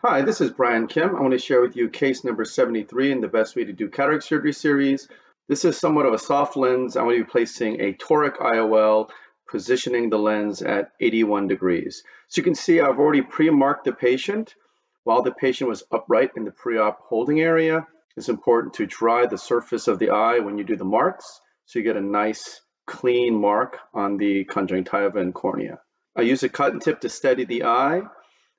Hi, this is Brian Kim. I want to share with you case number 73 in the Best Way to Do Cataract Surgery series. This is somewhat of a soft lens. I'm going to be placing a toric IOL, positioning the lens at 81 degrees. So you can see I've already pre-marked the patient. While the patient was upright in the pre-op holding area, it's important to dry the surface of the eye when you do the marks so you get a nice clean mark on the conjunctiva and cornea. I use a cotton tip to steady the eye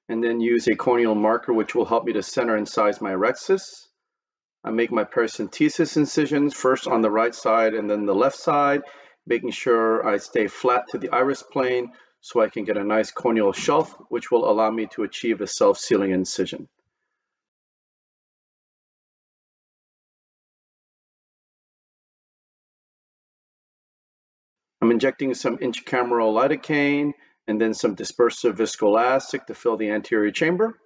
and then use a corneal marker which will help me to center and size my rhexis. I make my paracentesis incisions first on the right side and then the left side, making sure I stay flat to the iris plane so I can get a nice corneal shelf, which will allow me to achieve a self-sealing incision. I'm injecting some intracameral lidocaine and then some dispersive viscoelastic to fill the anterior chamber.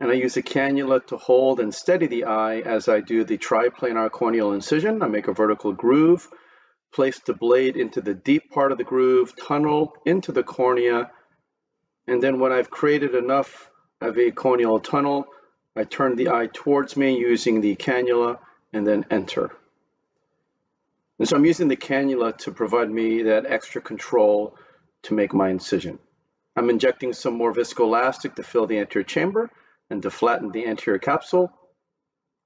And I use a cannula to hold and steady the eye as I do the triplanar corneal incision. I make a vertical groove, place the blade into the deep part of the groove, tunnel into the cornea, and then when I've created enough of a corneal tunnel, I turn the eye towards me using the cannula and then enter. And so I'm using the cannula to provide me that extra control to make my incision. I'm injecting some more viscoelastic to fill the anterior chamber and to flatten the anterior capsule.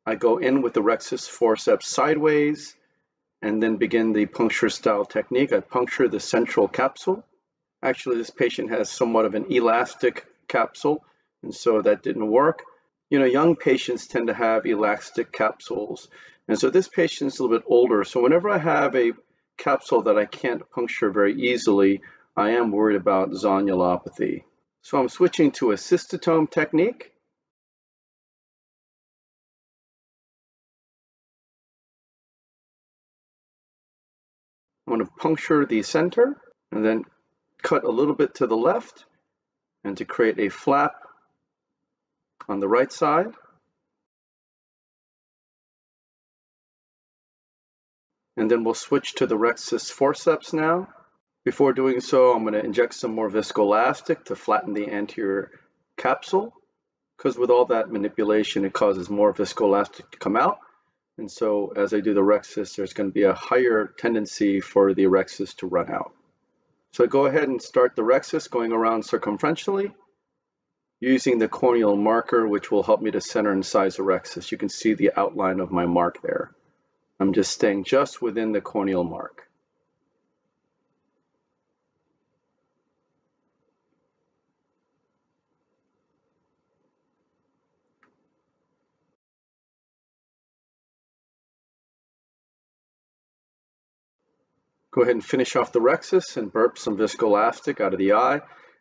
I go in with the Rhexis forceps sideways and then begin the puncture style technique. I puncture the central capsule. Actually, this patient has somewhat of an elastic capsule, and so that didn't work. You know, young patients tend to have elastic capsules. And so this patient is a little bit older. So whenever I have a capsule that I can't puncture very easily, I am worried about zonulopathy. So I'm switching to a cystotome technique. I'm going to puncture the center and then cut a little bit to the left and to create a flap on the right side. And then we'll switch to the Rhexis forceps now. Before doing so, I'm going to inject some more viscoelastic to flatten the anterior capsule because with all that manipulation, it causes more viscoelastic to come out. And so as I do the Rhexis, there's going to be a higher tendency for the Rhexis to run out. So go ahead and start the Rhexis going around circumferentially using the corneal marker, which will help me to center and size the Rhexis. You can see the outline of my mark there. I'm just staying just within the corneal mark. Go ahead and finish off the rhexis and burp some viscoelastic out of the eye.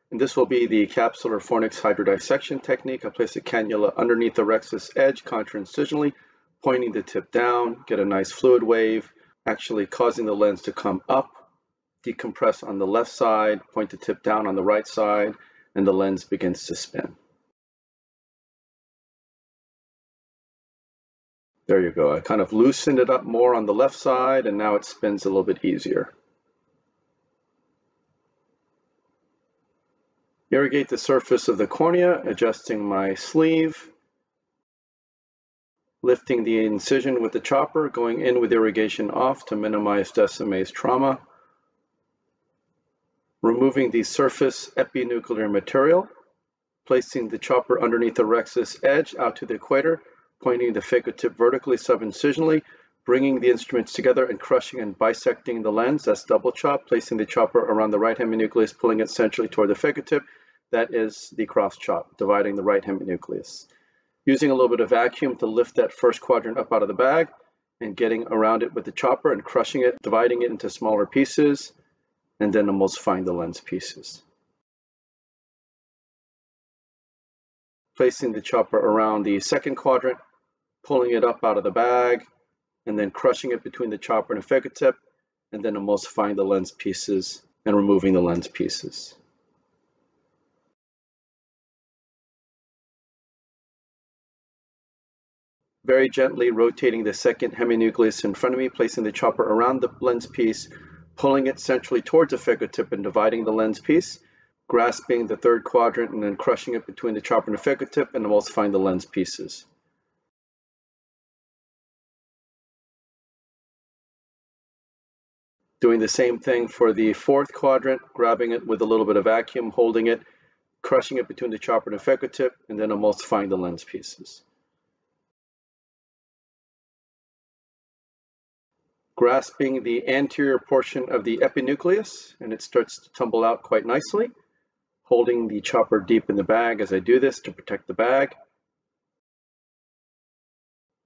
And this will be the capsular fornix hydrodissection technique. I place a cannula underneath the rhexis edge contra-incisionally pointing the tip down, get a nice fluid wave, actually causing the lens to come up, decompress on the left side, point the tip down on the right side, and the lens begins to spin. There you go. I kind of loosened it up more on the left side, and now it spins a little bit easier. Irrigate the surface of the cornea, adjusting my sleeve lifting the incision with the chopper, going in with irrigation off to minimize Descemet's trauma, removing the surface epinuclear material, placing the chopper underneath the rhexis edge out to the equator, pointing the phaco tip vertically subincisionally, bringing the instruments together and crushing and bisecting the lens, that's double chop, placing the chopper around the right heminucleus, pulling it centrally toward the phaco tip, that is the cross chop, dividing the right heminucleus using a little bit of vacuum to lift that first quadrant up out of the bag and getting around it with the chopper and crushing it, dividing it into smaller pieces, and then emulsifying the lens pieces. Placing the chopper around the second quadrant, pulling it up out of the bag, and then crushing it between the chopper and the phaco tip, and then emulsifying the lens pieces and removing the lens pieces. Very gently rotating the second heminucleus in front of me, placing the chopper around the lens piece, pulling it centrally towards the tip and dividing the lens piece, grasping the third quadrant and then crushing it between the chopper and the tip and emulsifying the lens pieces. Doing the same thing for the fourth quadrant, grabbing it with a little bit of vacuum, holding it, crushing it between the chopper and the tip, and then emulsifying the lens pieces. Grasping the anterior portion of the epinucleus, and it starts to tumble out quite nicely. Holding the chopper deep in the bag as I do this to protect the bag.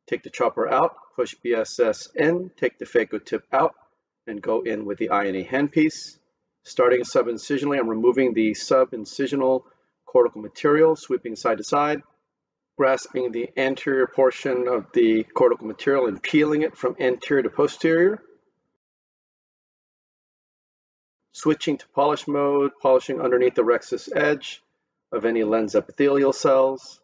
Take the chopper out, push BSS in, take the phaco tip out, and go in with the I&A handpiece. Starting sub-incisionally, I'm removing the sub-incisional cortical material, sweeping side to side, grasping the anterior portion of the cortical material and peeling it from anterior to posterior. Switching to polish mode, polishing underneath the rhexis edge of any lens epithelial cells.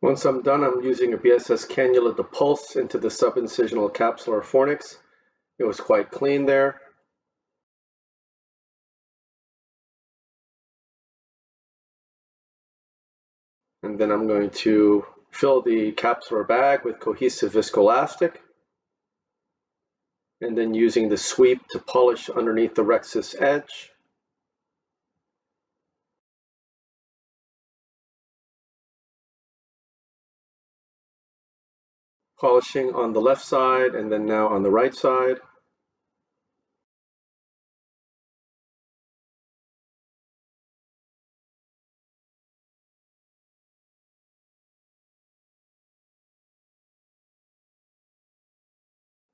Once I'm done, I'm using a BSS cannula to pulse into the subincisional capsular fornix. It was quite clean there. And then I'm going to fill the capsular bag with cohesive viscoelastic. And then using the sweep to polish underneath the rhexis edge. Polishing on the left side and then now on the right side.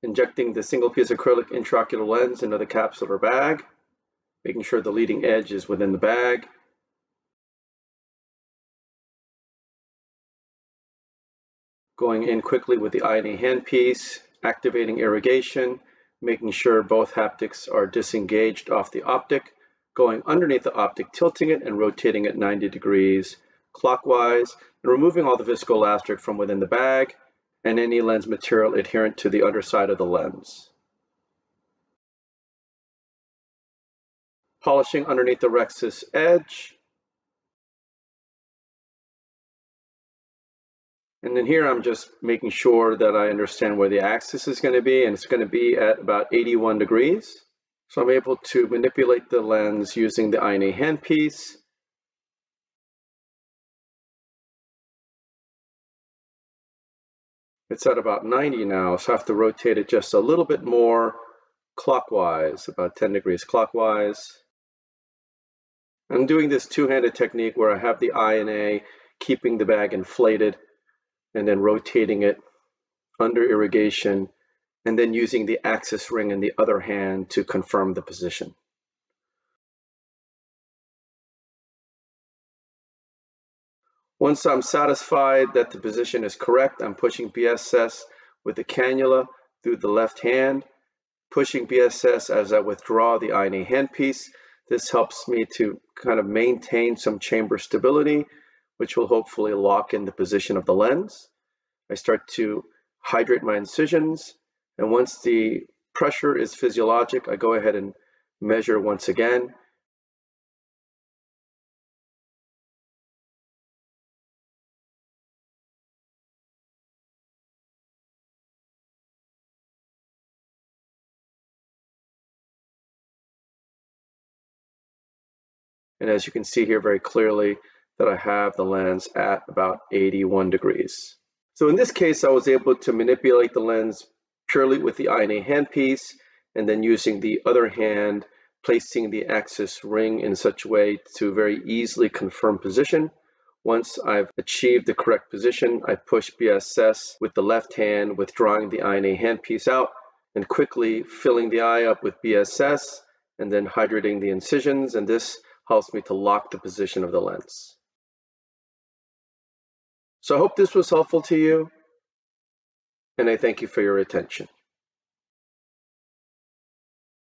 Injecting the single piece acrylic intraocular lens into the capsular bag, making sure the leading edge is within the bag. Going in quickly with the I&A handpiece, activating irrigation, making sure both haptics are disengaged off the optic, going underneath the optic, tilting it and rotating it 90 degrees clockwise, and removing all the viscoelastic from within the bag and any lens material adherent to the underside of the lens. Polishing underneath the rhexis edge, And then here I'm just making sure that I understand where the axis is going to be, and it's going to be at about 81 degrees. So I'm able to manipulate the lens using the I&A handpiece. It's at about 90 now, so I have to rotate it just a little bit more clockwise, about 10 degrees clockwise. I'm doing this two-handed technique where I have the I&A keeping the bag inflated and then rotating it under irrigation and then using the axis ring in the other hand to confirm the position. Once I'm satisfied that the position is correct, I'm pushing BSS with the cannula through the left hand, pushing BSS as I withdraw the I&A handpiece. This helps me to kind of maintain some chamber stability which will hopefully lock in the position of the lens. I start to hydrate my incisions, and once the pressure is physiologic, I go ahead and measure once again. And as you can see here very clearly, that I have the lens at about 81 degrees. So in this case, I was able to manipulate the lens purely with the I&A handpiece and then using the other hand placing the axis ring in such a way to very easily confirm position. Once I've achieved the correct position, I push BSS with the left hand, withdrawing the I&A handpiece out and quickly filling the eye up with BSS and then hydrating the incisions. And this helps me to lock the position of the lens. So I hope this was helpful to you, and I thank you for your attention.